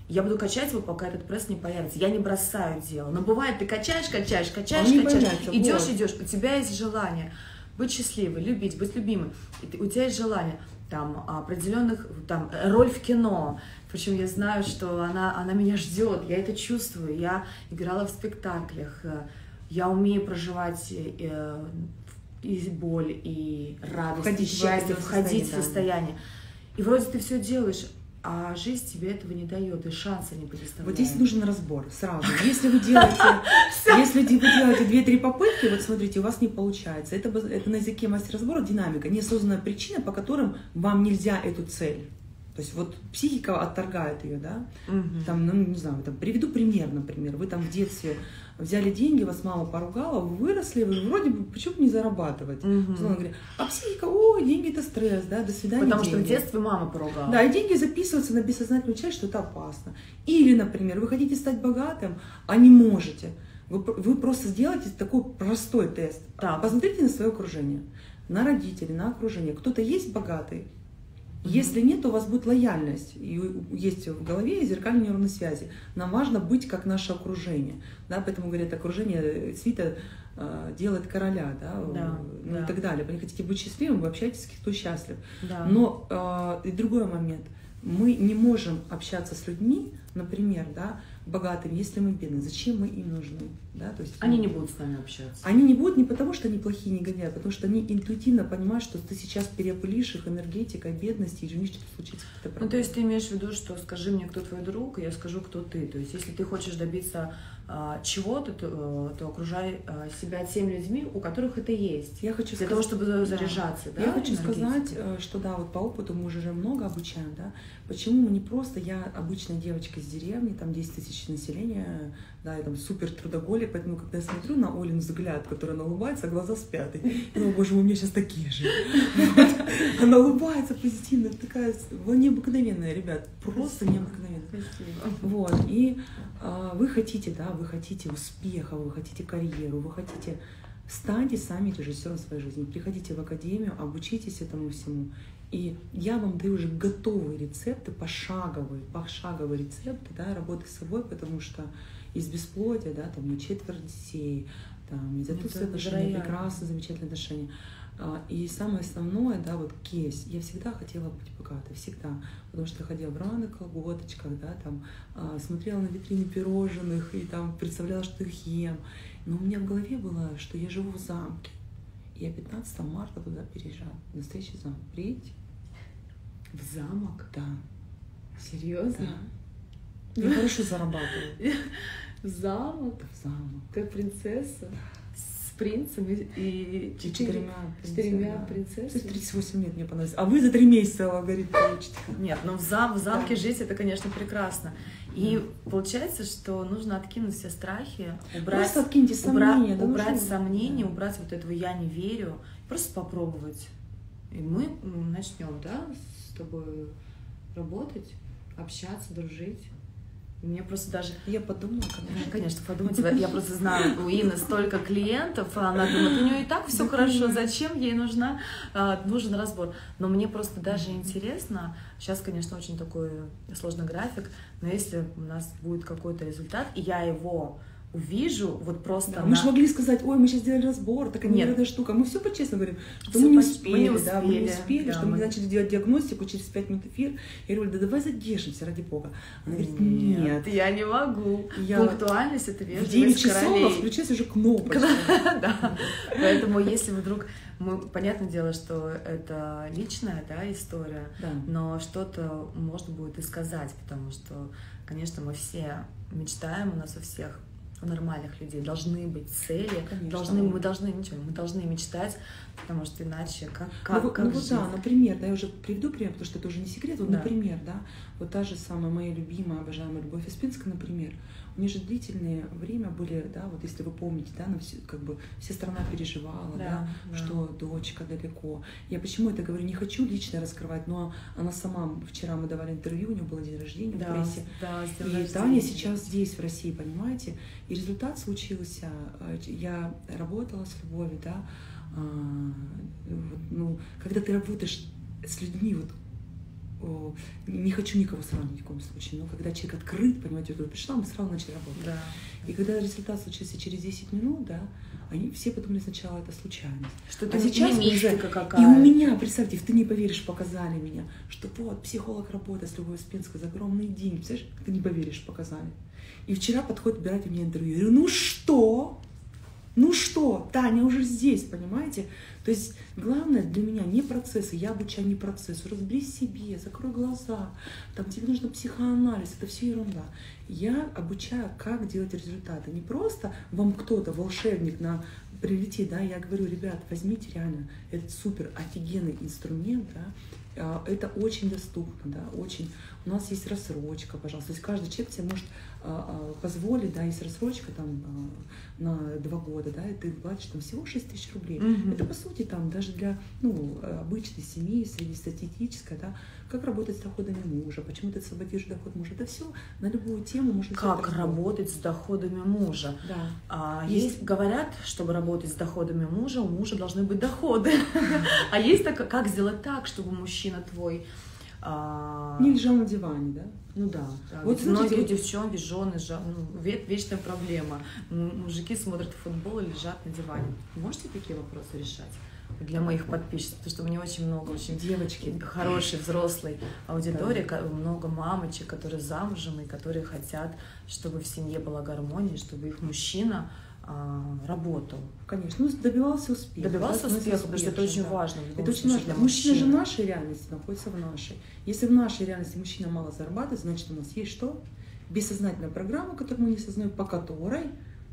Я буду качать его, пока этот пресс не появится. Я не бросаю дело. Но бывает, ты качаешь, качаешь, качаешь, Он качаешь, идешь, вот. идешь, у тебя есть желание быть счастливой, любить, быть любимой. И ты, у тебя есть желание там определенных там роль в кино. Причем я знаю, что она, она меня ждет, я это чувствую. Я играла в спектаклях, я умею проживать э, и боль, и радость, входить и счастье, входить в состояние. И вроде ты все делаешь, а жизнь тебе этого не дает, и шанса не предоставляет. Вот здесь нужен разбор сразу. Если вы делаете, если вы делаете две-три попытки, вот смотрите, у вас не получается. Это, это на языке мастер-разбора динамика, неосознанная причина, по которым вам нельзя эту цель. То есть вот психика отторгает ее, да? Угу. Там, ну, не знаю, там, приведу пример, например. Вы там в детстве взяли деньги, вас мама поругала, вы выросли, вы вроде бы, почему бы не зарабатывать? Угу. говорит, а психика, о, деньги это стресс, да, до свидания. Потому деньги. что в детстве мама поругала. Да, и деньги записываются на бессознательную часть, что это опасно. Или, например, вы хотите стать богатым, а не можете. Вы, вы просто сделаете такой простой тест. Да. Посмотрите на свое окружение, на родителей, на окружение. Кто-то есть богатый, если нет, то у вас будет лояльность. И есть в голове зеркальные нейронные связи. Нам важно быть как наше окружение. Да? Поэтому говорят, окружение э, свита э, делает короля, да, да, ну да. и так далее. Вы хотите быть счастливым, вы общаетесь с кто счастлив. Да. Но э, и другой момент. Мы не можем общаться с людьми, например, да, богатыми, если мы бедные, зачем мы им нужны? Да? То есть, они не будут с нами общаться. Они не будут не потому, что они плохие негодяи, а потому что они интуитивно понимают, что ты сейчас переопылишь их энергетикой, бедности, и женишь, что случится какие-то Ну, то есть ты имеешь в виду, что скажи мне, кто твой друг, и я скажу, кто ты. То есть если ты хочешь добиться чего-то, то, то окружай а, себя теми людьми, у которых это есть. Я хочу для сказать, того, чтобы заряжаться. Да. Да, я хочу сказать, э, что да, вот по опыту мы уже много обучаем, да. Почему мы не просто, я обычная девочка из деревни, там 10 тысяч населения, да, я там супер трудоголик, поэтому когда я смотрю на Олин взгляд, который она улыбается, глаза спят, и думаю, боже, у меня сейчас такие же. Она улыбается позитивно, такая необыкновенная, ребят, просто необыкновенная. Вот, и а, вы хотите, да, вы хотите успеха, вы хотите карьеру, вы хотите станьте сами режиссером своей жизни, приходите в академию, обучитесь этому всему. И я вам даю уже готовые рецепты, пошаговые, пошаговые рецепты, да, работы с собой, потому что из бесплодия, да, там не четверть детей, там из отсутствия отношений, прекрасные, замечательные отношения. А, и самое основное, да, вот кейс. Я всегда хотела быть богатой, всегда. Потому что я ходила в рваных колготочках, да, там, а, смотрела на витрины пирожных и там представляла, что их ем. Но у меня в голове было, что я живу в замке. Я 15 марта туда переезжаю. Настоящий замок. Приедете? В замок? Да. Серьезно? Да. Я хорошо зарабатываю. В замок? В замок. Как принцесса? Принцем и четырьмя, четырьмя принцессами. 38 лет мне понравилось. А вы за три месяца алгоритм получите. Нет, ну в, зам, в замке да. жить это, конечно, прекрасно. И да. получается, что нужно откинуть все страхи, убрать, просто откиньте сомнения, убра, да, убрать нужно... сомнения, да. убрать вот этого я не верю, просто попробовать. И мы начнем, да, с тобой работать, общаться, дружить. Мне просто даже... Я подумала, конечно. конечно, подумать. Я просто знаю, у Инны столько клиентов, а она думает, у нее и так все хорошо, зачем ей нужна, а, нужен разбор. Но мне просто даже интересно, сейчас, конечно, очень такой сложный график, но если у нас будет какой-то результат, и я его увижу, вот просто... Да, на... Мы же могли сказать, ой, мы сейчас сделали разбор, такая невероятная штука. Мы все по-честному говорим, что мы не, успели, мы не успели, да, мы не успели, да, что мы... мы начали делать диагностику через 5 минут эфир. Я говорю, да давай задержимся, ради бога. Она говорит, нет. Нет, я не могу. Я... Пунктуальность — это вежливость В 9 часов включается уже кнопочка. Да, поэтому если вдруг мы, понятное дело, что это личная да, история, да. но что-то можно будет и сказать, потому что, конечно, мы все мечтаем, у нас у всех у нормальных людей должны быть цели, Конечно, должны, мы должны ничего, мы должны мечтать, потому что иначе как как, ну, как ну, жить? да, например, да, я уже приведу пример, потому что это уже не секрет. Вот, да. например, да, вот та же самая моя любимая, обожаемая Любовь Испинская, например, у нее же длительное время были, да, вот если вы помните, да, на все, как бы вся страна переживала, да, да, да, что дочка далеко. Я почему это говорю, не хочу лично раскрывать, но она сама, вчера мы давали интервью, у нее было день рождения да, в прессе. Да, и Таня сейчас здесь, в России, понимаете? И результат случился, э, я работала с любовью, да, а, вот, ну, когда ты работаешь с людьми, вот не хочу никого сравнивать ни в коем случае, но когда человек открыт, понимаете, говорю, пришла, мы сразу начали работать. Да. И когда результат случился через 10 минут, да, они все подумали сначала это случайность. Что а сейчас уже какая И у меня, представьте, ты не поверишь, показали меня, что вот психолог работает с Любовью Спинской за огромные деньги. Представляешь, ты не поверишь, показали. И вчера подходит, убирать мне интервью. Я говорю, ну что? Ну что, Таня уже здесь, понимаете? То есть главное для меня не процессы, я обучаю не процессу, разберись себе, закрой глаза, там тебе нужно психоанализ, это все ерунда. Я обучаю, как делать результаты. Не просто вам кто-то, волшебник, на прилетит, да, я говорю, ребят, возьмите реально этот супер офигенный инструмент, да, а, это очень доступно, да, очень. У нас есть рассрочка, пожалуйста. То есть каждый человек тебе может а, а, позволить, да, есть рассрочка там на два года, да, и ты платишь там всего 6 тысяч рублей. Mm-hmm. Это, по сути, там даже для, ну, обычной семьи, среднестатистической, да, как работать с доходами мужа, почему ты освободишь доход мужа. Это все на любую тему можно Как работать с доходами мужа? Да. А, есть... есть, говорят, чтобы работать с доходами мужа, у мужа должны быть доходы. А есть так, как сделать так, чтобы мужчина твой а... Не лежал на диване, да? Ну да. да. Вот многие вот... девчонки, жены, жа... ну, вечная проблема. Мужики смотрят футбол и лежат на диване. Можете такие вопросы решать? для моих подписчиков, потому что у меня очень много очень девочки, хорошей взрослой аудитории, да. много мамочек, которые замужем и которые хотят, чтобы в семье была гармония, чтобы их мужчина работал. Конечно, ну, добивался успеха. Добивался да, успеха, потому что это очень да. важно. Это очень важно. Мужчина же в нашей реальности находится в нашей. Если в нашей реальности мужчина мало зарабатывает, значит у нас есть что? Бессознательная программа, которую мы не сознаем, по которой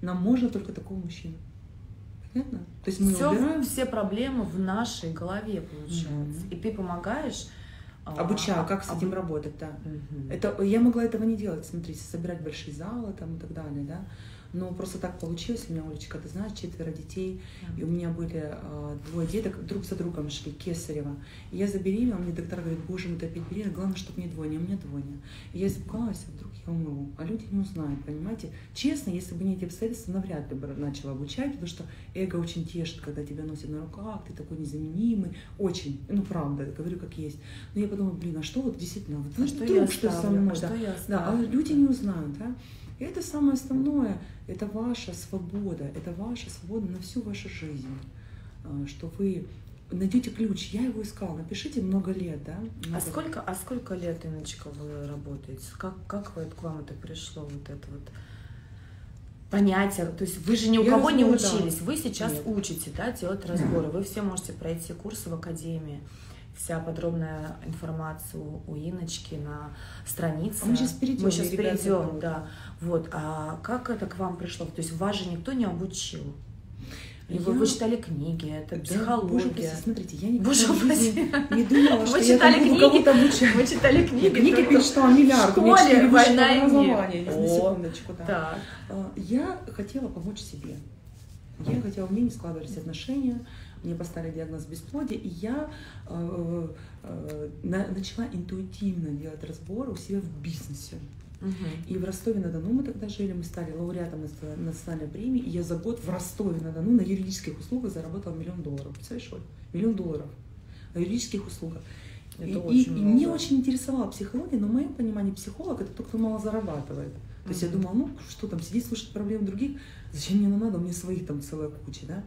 нам можно только такого мужчину. Понятно? То есть мы все, убираем... все проблемы в нашей голове получается. Mm-hmm. И ты помогаешь а, Обучаю, как с этим об... работать, да. Угу. Это, я могла этого не делать, смотрите, собирать большие залы там и так далее, да. Но просто так получилось, у меня, Олечка, ты знаешь, четверо детей, и у меня были э, двое деток, друг за другом шли, Кесарева. И я забеременела, мне доктор говорит, боже мой, ты опять беременна, главное, чтобы не двойня, у меня двойня. И я испугалась, а вдруг я умру, а люди не узнают, понимаете? Честно, если бы не эти обстоятельства, навряд ли бы начала обучать, потому что эго очень тешит, когда тебя носят на руках, ты такой незаменимый, очень, ну правда, говорю как есть. Но я подумала, блин, а что вот действительно, вот, а что, я что со мной, а да, что я да, а люди не узнают, да? И это самое основное, это ваша свобода, это ваша свобода на всю вашу жизнь, а, что вы найдете ключ. Я его искала. Напишите много лет, да? А много. А сколько, а сколько лет, Иночка, вы работаете? Как, как вы, к вам это пришло, вот это вот понятие? То есть вы же ни у Я кого не учились, да. вы сейчас Нет. учите, да, делать разборы. Вы все можете пройти курсы в академии вся подробная информация у Иночки на странице. А мы сейчас перейдем. Мы сейчас перейдем, да. Вот. А как это к вам пришло? То есть вас же никто не обучил. И вы, вы читали книги, это да, психология. Боже, прости, смотрите, я никогда боже, жизни не думала, что вы я читали книги, кого-то обучаю. Вы читали книги. Книги перечитала миллиард. В школе, война и мир. На секундочку, да. Так. А, я хотела помочь себе. Я хотела, у меня не складывались отношения, мне поставили диагноз бесплодия, и я э, э, начала интуитивно делать разборы у себя в бизнесе. И в Ростове-на-Дону мы тогда жили, мы стали лауреатом национальной премии, и я за год в Ростове-на-Дону на юридических услугах заработала миллион долларов. Представляешь, Миллион долларов на юридических услугах. Это и, и, и мне очень интересовала психология, но в моем понимании психолог это тот, кто мало зарабатывает. То есть я думала, ну что там, сидеть слушать проблемы других, зачем мне надо, у меня своих там целая куча, да.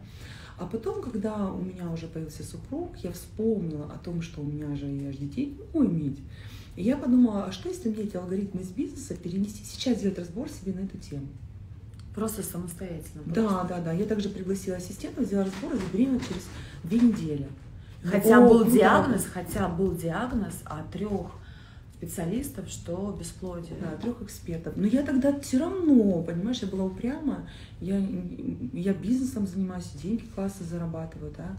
А потом, когда у меня уже появился супруг, я вспомнила о том, что у меня же я же детей могу иметь. И я подумала, а что если мне эти алгоритмы из бизнеса перенести, сейчас сделать разбор себе на эту тему? Просто самостоятельно. Просто. Да, да, да. Я также пригласила ассистента, сделала разбор и забеременела через две недели. Хотя О, был ну, диагноз, хотя был диагноз о трех специалистов, что бесплодие. Да, трех экспертов. Но я тогда все равно, понимаешь, я была упряма, я, я бизнесом занимаюсь, деньги классно зарабатываю, да,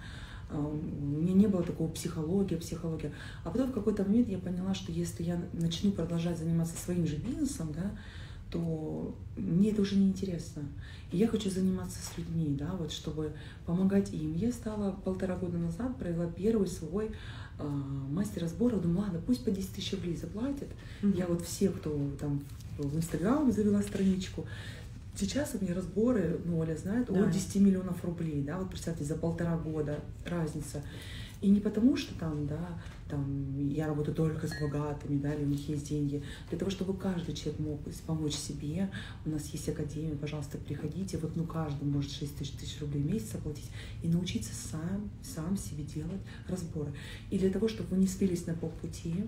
а, у меня не было такого психология, психология. А потом в какой-то момент я поняла, что если я начну продолжать заниматься своим же бизнесом, да, то мне это уже не интересно. И я хочу заниматься с людьми, да, вот чтобы помогать им. Я стала полтора года назад, провела первый свой э, мастер разбора, думаю, ладно, пусть по 10 тысяч рублей заплатят. Mm-hmm. Я вот все, кто там в Инстаграм завела страничку, Сейчас у меня разборы, ну, Оля знает, да. от 10 миллионов рублей, да, вот представьте, за полтора года разница. И не потому, что там, да, там, я работаю только с богатыми, да, или у них есть деньги. Для того, чтобы каждый человек мог помочь себе, у нас есть академия, пожалуйста, приходите. Вот, ну, каждый может 6 тысяч, тысяч рублей в месяц оплатить и научиться сам, сам себе делать разборы. И для того, чтобы вы не спились на полпути,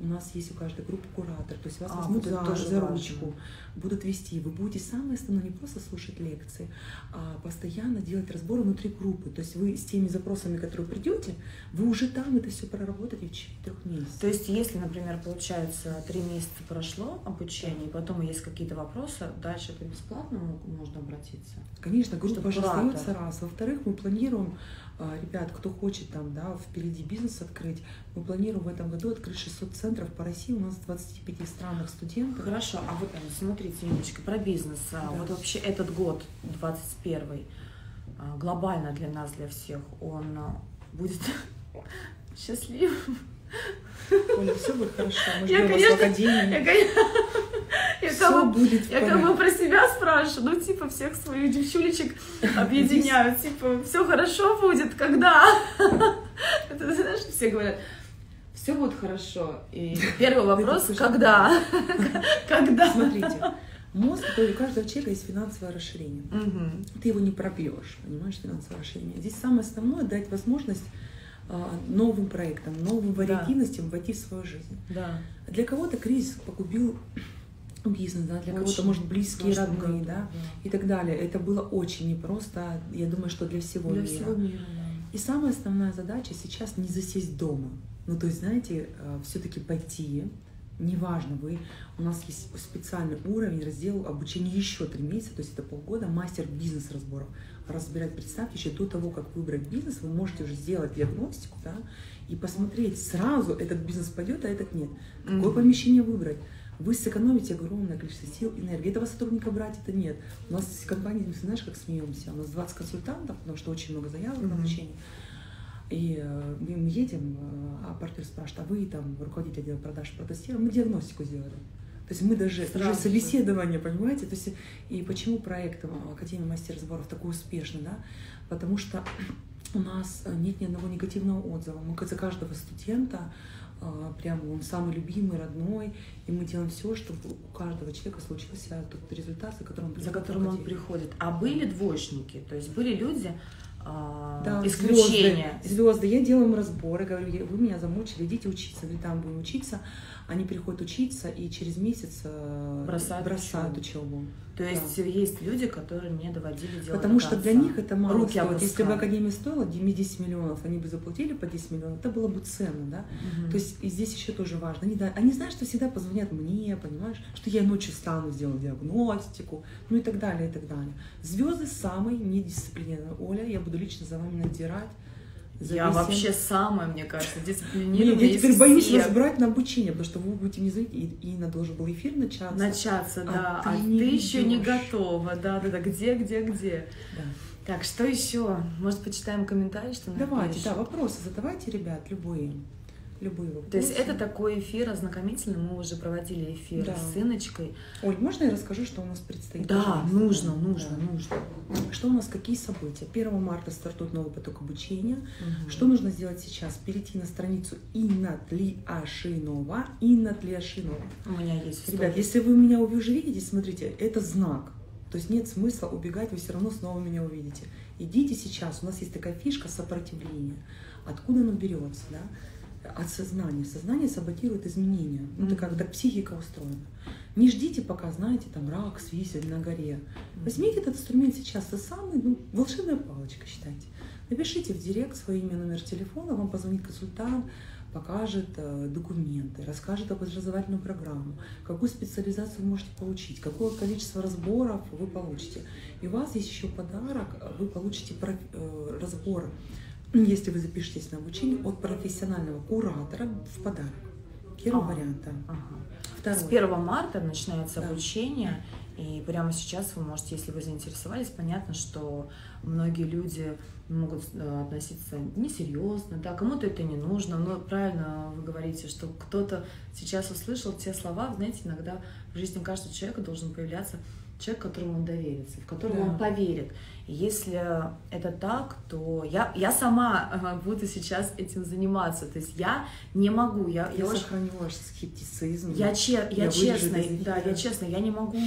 у нас есть у каждой группы куратор, то есть вас а, возьмут за, тоже за ручку, будут вести. Вы будете самое основное не просто слушать лекции, а постоянно делать разборы внутри группы. То есть вы с теми запросами, которые придете, вы уже там это все проработаете в течение трех месяцев. То есть если, например, получается, три месяца прошло обучение, и потом есть какие-то вопросы, дальше это бесплатно можно обратиться? Конечно, группа же остается раз. Во-вторых, мы планируем ребят, кто хочет там, да, впереди бизнес открыть, мы планируем в этом году открыть 600 центров по России, у нас в 25 странах студенты. Хорошо, а вот смотрите, Ниночка, про бизнес. А, да. Вот вообще этот год, 21 а, глобально для нас, для всех, он будет счастливым. Оля, все будет хорошо. Мы ждем я, конечно, вас в академии. Я, я, Все кого, будет я как бы про себя спрашиваю, ну, типа, всех своих девчулечек объединяют, типа, все хорошо будет, когда? Это, знаешь, все говорят, все будет хорошо. И первый вопрос, когда? Когда? Смотрите, мозг, у каждого человека есть финансовое расширение. Ты его не пробьешь, понимаешь, финансовое расширение. Здесь самое основное дать возможность а, новым проектам, новым вариативностям да. войти в свою жизнь. Да. Для кого-то кризис погубил бизнес, да, для кого-то, может, близкие, родные, да, да, и так далее. Это было очень непросто, я думаю, что для всего для мира. Всего мира да. И самая основная задача сейчас не засесть дома. Ну, то есть, знаете, все-таки пойти, неважно, вы, у нас есть специальный уровень, раздел обучения еще три месяца, то есть это полгода, мастер бизнес-разборов разбирать. Представьте, еще до того, как выбрать бизнес, вы можете уже сделать диагностику, да, и посмотреть сразу, этот бизнес пойдет, а этот нет. Какое mm-hmm. помещение выбрать? Вы сэкономите огромное количество сил, энергии. Этого сотрудника брать это нет. У нас в компании, мы знаешь, как смеемся, у нас 20 консультантов, потому что очень много заявок mm-hmm. на обучение. И э, мы едем, э, а партнер спрашивает, а вы там руководитель отдела продаж протестируем, мы диагностику сделали. То есть мы даже уже собеседование, понимаете? То есть и почему проект Академии мастер сборов такой успешный, да? Потому что у нас нет ни одного негативного отзыва. Мы за каждого студента прям он самый любимый, родной, и мы делаем все, чтобы у каждого человека случился тот результат, за которым, за которым он приходит. А были двоечники, то есть были люди, а, да, исключения. Звезды, звезды. Я делаю им разборы, говорю, вы меня замучили, идите учиться, или там будем учиться они приходят учиться и через месяц э, бросают, бросают учебу. учебу. То есть да. есть люди, которые не доводили дело Потому что для них это мало Руки стоит. Если бы Академия стоила 10 миллионов, они бы заплатили по 10 миллионов, это было бы ценно, да? Угу. То есть и здесь еще тоже важно. Они, да, они знают, что всегда позвонят мне, понимаешь, что я ночью стану, сделаю диагностику, ну и так далее, и так далее. Звезды самые недисциплинированные. Оля, я буду лично за вами надирать Зависим. Я вообще самая, мне кажется, дисциплинированная. Я теперь боюсь всех. вас брать на обучение, потому что вы будете не звонить, и Инна должен был эфир начаться. Начаться, а да. Ты а ты еще не готова. Да, да, да. Где, где, где? Да. Так, что еще? Может, почитаем комментарии, что Давайте, напишут? да, вопросы задавайте, ребят, любые любые вопросы. То есть это такой эфир ознакомительный, мы уже проводили эфир да. с Инночкой. Оль, можно я расскажу, что у нас предстоит? Да, нужно, нужно, да. нужно. Что у нас, какие события? 1 марта стартует новый поток обучения. Угу. Что нужно сделать сейчас? Перейти на страницу Инна Тлиашинова. Инна Тлиашинова. У меня есть. Ребят, если вы меня уже видите, смотрите, это знак. То есть нет смысла убегать, вы все равно снова меня увидите. Идите сейчас, у нас есть такая фишка сопротивления. Откуда оно берется, да? От сознания. Сознание саботирует изменения. Ну, это как так психика устроена. Не ждите, пока, знаете, там рак, свисель на горе. Возьмите этот инструмент сейчас, это самый, ну, волшебная палочка, считайте. Напишите в директ свое имя, номер телефона, вам позвонит консультант, покажет э, документы, расскажет об образовательную программу, какую специализацию вы можете получить, какое количество разборов вы получите. И у вас есть еще подарок, вы получите э, разбор, если вы запишетесь на обучение, от профессионального куратора в подарок. Первый а, вариант. Ага. Второй. С 1 марта начинается да. обучение. И прямо сейчас вы можете, если вы заинтересовались, понятно, что многие люди могут э, относиться несерьезно, да, кому-то это не нужно, но правильно вы говорите, что кто-то сейчас услышал те слова, знаете, иногда в жизни каждого человека должен появляться человек, которому он доверится, в которого да. он поверит. Если это так, то я, я сама э, буду сейчас этим заниматься. То есть я не могу. Я, я, я очень... сохраню ваш скептицизм. Я, че, я, я честно, да, я честно, я не могу,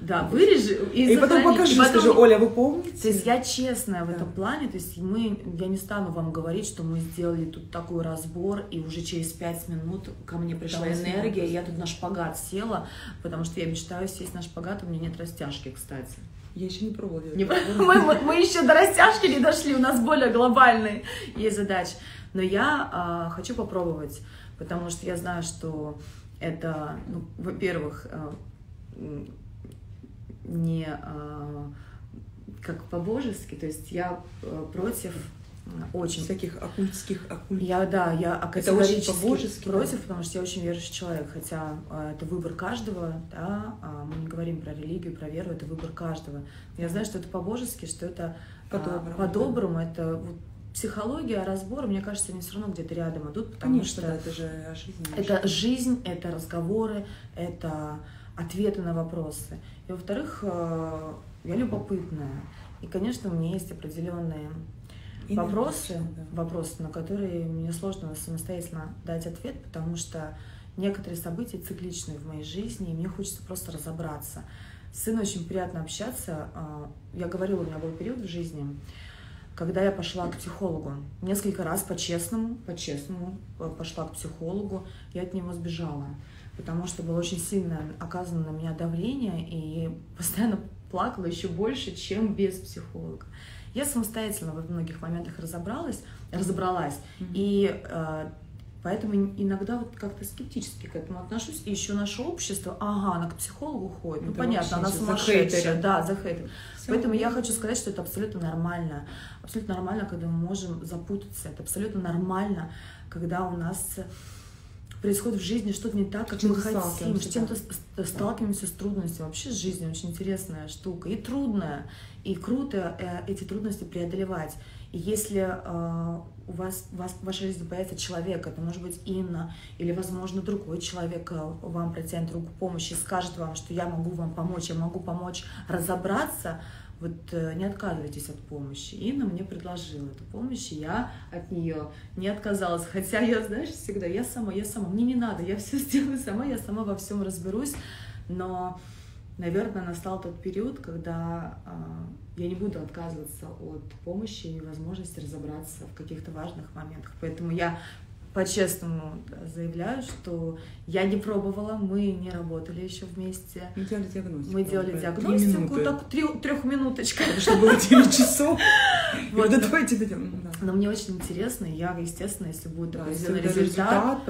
да, вырежу и, и потом покажи, и потом... скажу, Оля, вы помните? То есть я честная в да. этом плане, то есть мы, я не стану вам говорить, что мы сделали тут такой разбор, и уже через пять минут ко мне пришла да, энергия, и я тут на шпагат села, потому что я мечтаю сесть на шпагат, у меня нет растяжки, кстати. Я еще не пробовала. Не, мы, мы, мы еще до растяжки не дошли, у нас более глобальные есть задачи. Но я а, хочу попробовать, потому что я знаю, что это, ну, во-первых, а, не а, как по-божески, то есть я а, против очень. Всяких оккультских оккульт. Я, да, я категорически против, да? потому что я очень верующий человек, хотя э, это выбор каждого, да, а мы не говорим про религию, про веру, это выбор каждого. Я знаю, что это по-божески, что это а, по-доброму, по-доброму да. это вот, психология, разбор, мне кажется, они все равно где-то рядом идут, потому Конечно, что да, это же жизнь. Это жизнь, это разговоры, это ответы на вопросы. И во-вторых, э, я любопытная. И, конечно, у меня есть определенные вопросы, да. вопросы, на которые мне сложно самостоятельно дать ответ, потому что некоторые события цикличны в моей жизни, и мне хочется просто разобраться. С сыном очень приятно общаться. А, я говорила, у меня был период в жизни, когда я пошла к психологу. Несколько раз по-честному, по-честному э, пошла к психологу, я от него сбежала, потому что было очень сильно оказано на меня давление, и постоянно плакала еще больше, чем без психолога. Я самостоятельно во многих моментах разобралась, разобралась, mm-hmm. и э, поэтому иногда вот как-то скептически к этому отношусь. И еще наше общество, ага, она к психологу ходит, ну, понятно, она сумасшедшая, да, за хейтер. Поэтому я хочу сказать, что это абсолютно нормально, абсолютно нормально, когда мы можем запутаться, это абсолютно нормально, когда у нас происходит в жизни что-то не так, как мы хотим, с чем-то сталкиваемся с трудностями. Вообще жизнь очень интересная штука и трудная. И круто э, эти трудности преодолевать. И если э, у вас, вас в вашей жизни появится человек, это может быть Инна, или, возможно, другой человек э, вам протянет руку помощи и скажет вам, что я могу вам помочь, я могу помочь разобраться, вот не отказывайтесь от помощи. Инна мне предложила эту помощь, и я от нее не отказалась. Хотя я, знаешь, всегда, я сама, я сама, мне не надо, я все сделаю сама, я сама во всем разберусь. Но наверное, настал тот период, когда э, я не буду отказываться от помощи и возможности разобраться в каких-то важных моментах. Поэтому я по-честному заявляю, что я не пробовала, мы не работали еще вместе. Мы делали диагностику. Мы делали диагностику, так трехминуточка. Чтобы было 9 часов. Вот, давайте дойдем. Но мне очень интересно, я, естественно, если будет определенный результат,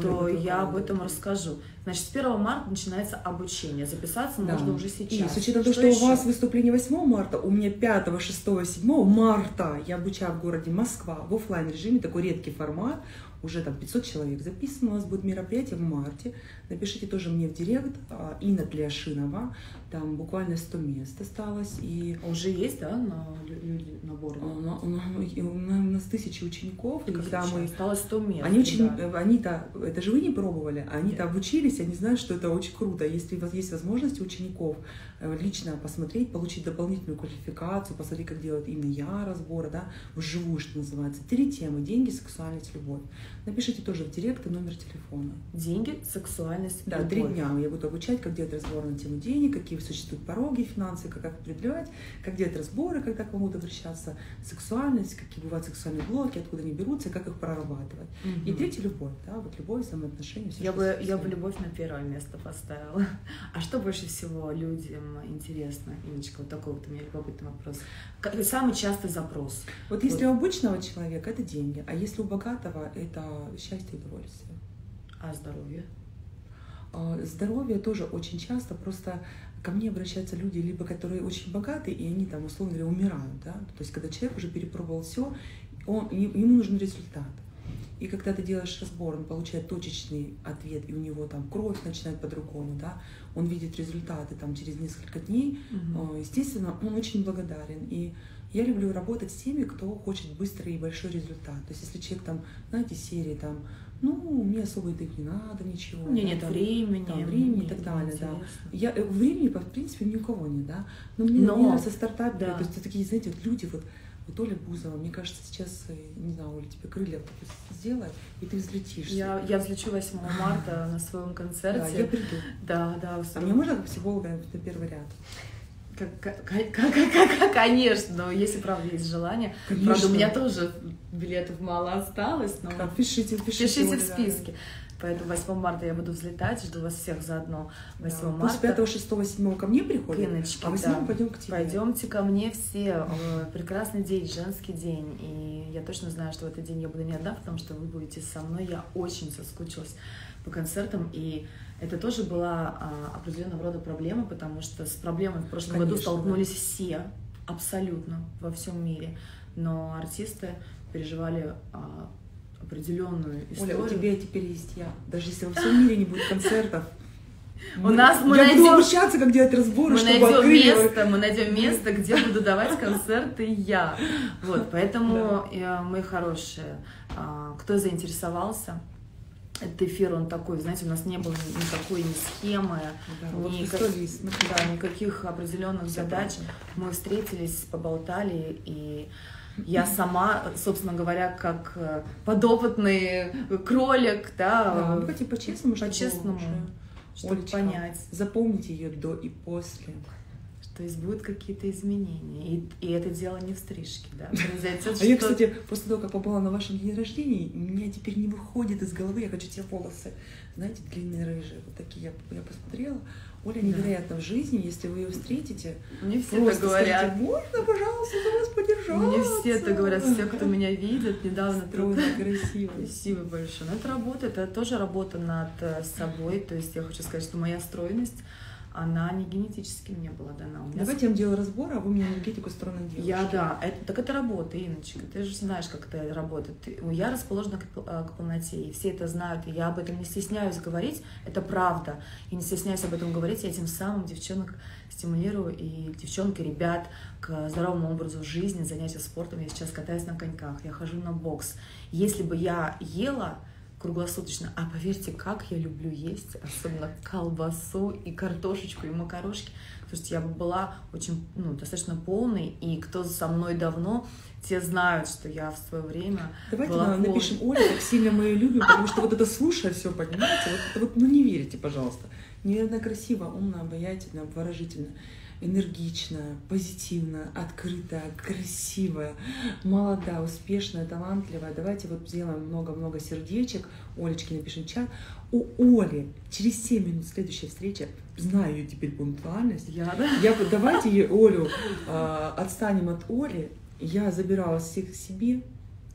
то я об этом расскажу. Значит, с 1 марта начинается обучение. Записаться да. можно уже сейчас. И с учетом того, что, что у вас выступление 8 марта, у меня 5, 6, 7 марта я обучаю в городе Москва в офлайн режиме, такой редкий формат уже там 500 человек записано, у нас будет мероприятие в марте. Напишите тоже мне в директ, а, Инна Тляшинова, там буквально 100 мест осталось. И... А уже есть, да, на люди набор? У, у, нас тысячи учеников, и когда мы... Осталось 100 мест. Они очень, да. они-то, это же вы не пробовали, они-то обучились, они знают, что это очень круто. Если у вас есть возможность учеников Э, лично посмотреть, получить дополнительную квалификацию, посмотреть, как делает именно я разборы, да, вживую, что называется. Три темы – деньги, сексуальность, любовь. Напишите тоже в директ и номер телефона. Деньги, сексуальность, Да, любовь. три дня я буду обучать, как делать разбор на тему денег, какие существуют пороги финансы, как их преодолевать, как делать разборы, когда к кому-то обращаться, сексуальность, какие бывают сексуальные блоки, откуда они берутся, как их прорабатывать. Угу. И третье – любовь, да, вот любовь, самоотношения. Все, я, бы, я бы любовь на первое место поставила. А что больше всего людям интересно, Иночка, вот такой вот у меня любопытный вопрос. Самый частый запрос. Вот если вот. у обычного человека это деньги, а если у богатого это счастье и удовольствие. А здоровье? А, здоровье тоже очень часто просто ко мне обращаются люди, либо которые очень богаты, и они там, условно говоря, умирают, да, то есть когда человек уже перепробовал все, он, ему нужен результат. И когда ты делаешь разбор, он получает точечный ответ, и у него там кровь начинает по-другому, да, он видит результаты там через несколько дней, угу. естественно, он очень благодарен. И я люблю работать с теми, кто хочет быстрый и большой результат. То есть если человек там, знаете, серии там, ну, мне особо это не надо, ничего. Мне нет там, времени. Там, времени и так далее, да. Я, э, времени, в принципе, ни у кого нет, да. Но мне, Но, мне нравится стартап, да. то есть такие, знаете, вот люди вот, вот Оля Бузова, мне кажется, сейчас, э, не знаю, Оля, тебе крылья сделай, и ты взлетишь. Я, я взлечу 8 марта на своем концерте. Да, я приду. Да, да. А мне можно как психолога на первый ряд? Конечно, но если правда есть желание. Конечно. Правда, у меня тоже билетов мало осталось, но как, пишите, пишите, пишите в списке. Поэтому 8 марта я буду взлетать, жду вас всех заодно 8 да. марта. Пусть 5, 6, 7 ко мне приходят, Пиночки, а 8 да. пойдем к тебе. Пойдемте ко мне все. Э, прекрасный день, женский день. И я точно знаю, что в этот день я буду не одна, потому что вы будете со мной. Я очень соскучилась по концертам. И это тоже была а, определенного рода проблема, потому что с проблемой в прошлом Конечно, году столкнулись да. все, абсолютно, во всем мире. Но артисты переживали а, определенную историю. Оля, у тебя теперь есть я. Даже если во всем мире не будет концертов, у нас мы я найдем... буду обучаться, как делать разборы, мы чтобы найдем открыли. место, мы найдем место, где буду давать концерты я. Вот, поэтому, да. мои хорошие, а, кто заинтересовался, этот эфир, он такой, знаете, у нас не было никакой ни схемы, да, никак... да, никаких определенных задач. Мы встретились, поболтали, и я сама, собственно говоря, как э, подопытный кролик, да. Да, давайте по-честному, по-честному, чтобы понять. Запомните ее до и после. То есть будут какие-то изменения. И, и это дело не в стрижке, да. Произойдет а я, кстати, после того, как побыла на вашем дне рождения, у меня теперь не выходит из головы, я хочу те волосы, знаете, длинные рыжие, вот такие. Я, я посмотрела, Оля невероятна да. в жизни, если вы ее встретите. Мне все это говорят. Скажите, можно, пожалуйста, за вас подержаться? Мне все это говорят, все, кто меня видит, недавно трудно, красиво. Спасибо большое. Но это работа, это тоже работа над э, собой. То есть я хочу сказать, что моя стройность она не генетически мне была дана. У меня Давайте я вам делаю разбор, а вы мне энергетику стороны девушки. Я, да. Это, так это работа, Инночка. Ты же знаешь, как это работает. Ты, я расположена к, э, к полноте, и все это знают, и я об этом не стесняюсь говорить. Это правда. И не стесняюсь об этом говорить. Я тем самым девчонок стимулирую и девчонки, ребят к здоровому образу жизни, занятия спортом. Я сейчас катаюсь на коньках, я хожу на бокс. Если бы я ела, круглосуточно. А поверьте, как я люблю есть, особенно колбасу и картошечку, и макарошки. Слушайте, я была очень, ну, достаточно полной, и кто со мной давно, те знают, что я в свое время Давайте была напишем Оля, как сильно мы ее любим, потому что вот это слушая все, понимаете, вот это вот, ну не верите, пожалуйста. Невероятно красиво, умно, обаятельно, обворожительно энергичная, позитивная, открытая, красивая, молодая, успешная, талантливая. Давайте вот сделаем много-много сердечек. Олечке напишем чат. У Оли через 7 минут следующая встреча. Знаю ее теперь пунктуальность. Я, да? Я, давайте Олю э, отстанем от Оли. Я забирала всех себе,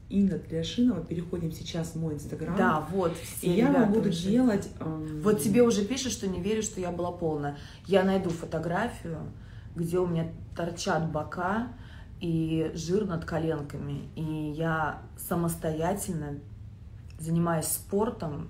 Инна Тляшинова. Переходим сейчас в мой инстаграм. Да, вот. и я вам буду уже. делать... Эм... Вот тебе уже пишут, что не верю, что я была полная. Я найду фотографию, где у меня торчат бока и жир над коленками. И я самостоятельно, занимаясь спортом,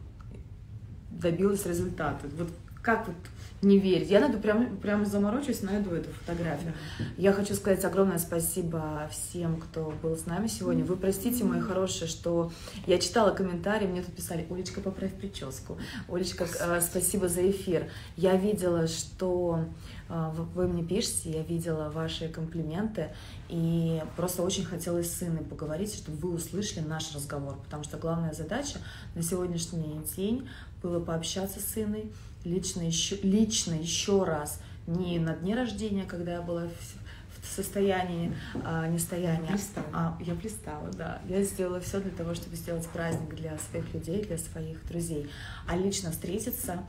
добилась результата. Вот как вот не верить. Я найду, прям, прям заморочусь, найду эту фотографию. Я хочу сказать огромное спасибо всем, кто был с нами сегодня. Вы простите, мои хорошие, что я читала комментарии, мне тут писали, Олечка, поправь прическу. Олечка, э, спасибо за эфир. Я видела, что э, вы мне пишете, я видела ваши комплименты, и просто очень хотелось с сыном поговорить, чтобы вы услышали наш разговор, потому что главная задача на сегодняшний день было пообщаться с сыном, лично еще, лично еще раз, не на дне рождения, когда я была в, в состоянии а, нестояния. Блистала. А, я блистала, да. Я сделала все для того, чтобы сделать праздник для своих людей, для своих друзей. А лично встретиться,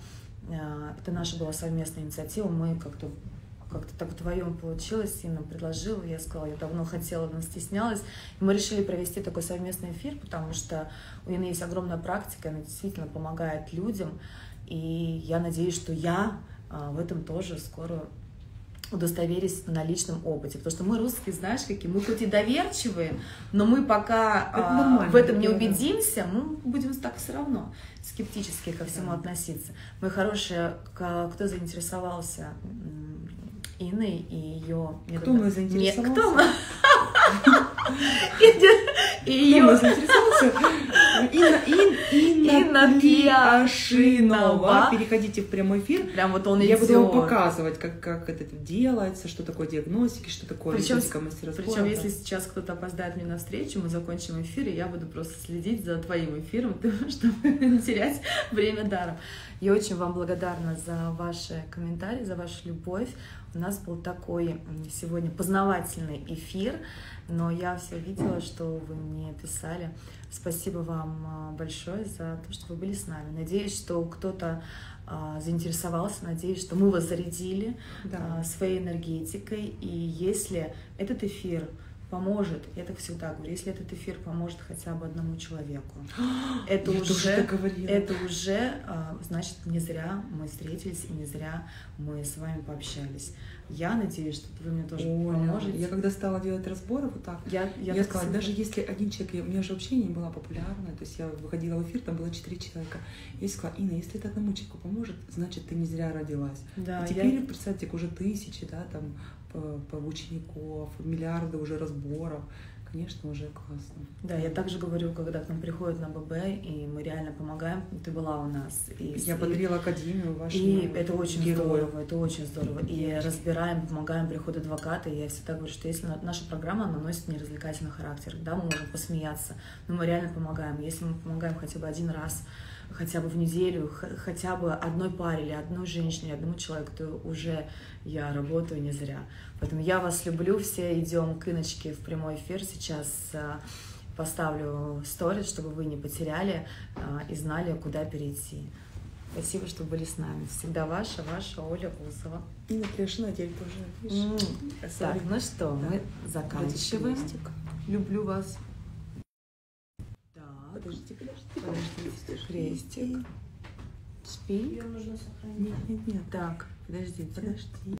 а, это наша была совместная инициатива, мы как-то как-то так вдвоем получилось, Инна предложила, я сказала, я давно хотела, но стеснялась. И мы решили провести такой совместный эфир, потому что у Инны есть огромная практика, она действительно помогает людям, и я надеюсь, что я а, в этом тоже скоро удостоверись на личном опыте. Потому что мы русские, знаешь, какие, мы хоть и доверчивые, но мы пока а, в этом не убедимся, мы будем так все равно скептически ко всему да. относиться. Мы хорошие, кто заинтересовался Инной и ее... Кто мы заинтересовался? Кто мы? И ее... заинтересовался? Инна Тиашинова. Переходите в прямой эфир. Прям вот он Я буду вам показывать, как, как это делается, что такое диагностики, что такое причем, причем, если сейчас кто-то опоздает мне на встречу, мы закончим эфир, и я буду просто следить за твоим эфиром, чтобы не терять время даром. Я очень вам благодарна за ваши комментарии, за вашу любовь. У нас был такой сегодня познавательный эфир, но я все видела, что вы мне писали. Спасибо вам а, большое за то, что вы были с нами. Надеюсь, что кто-то а, заинтересовался, надеюсь, что мы вас зарядили да. А, своей энергетикой. И если этот эфир поможет, я так всегда говорю, если этот эфир поможет хотя бы одному человеку, это я уже, это уже, значит, не зря мы встретились и не зря мы с вами пообщались. Я надеюсь, что вы мне тоже Оля, поможете. Я когда стала делать разборы вот так, я, я, я сказала, даже если один человек, у меня же вообще не была популярная, то есть я выходила в эфир, там было четыре человека. Я сказала, Инна, если это одному человеку поможет, значит, ты не зря родилась. Да, и теперь, я... представьте, уже тысячи, да, там, учеников, миллиарды уже разборов конечно, уже классно. Да, я также говорю, когда к нам приходят на ББ, и мы реально помогаем. Ты была у нас. И, я подарила академию вашу. И это очень герою. здорово, это очень здорово. И разбираем, помогаем, приходят адвокаты. Я всегда говорю, что если наша программа наносит неразвлекательный характер, да, мы можем посмеяться, но мы реально помогаем. Если мы помогаем хотя бы один раз, хотя бы в неделю, хотя бы одной паре или одной женщине, одному человеку, то уже я работаю не зря. Поэтому я вас люблю, все идем к Иночке в прямой эфир. Сейчас а, поставлю сторис, чтобы вы не потеряли а, и знали, куда перейти. Спасибо, что были с нами. Всегда ваша, ваша Оля Усова. И напиши, теперь тоже. Mm. Так, ну что, да. мы заканчиваем. Люблю вас. Так. Подождите, подождите. Подождите, крестик. Спи. Ее нужно сохранить. Нет, нет, нет. Так, подождите. Подожди.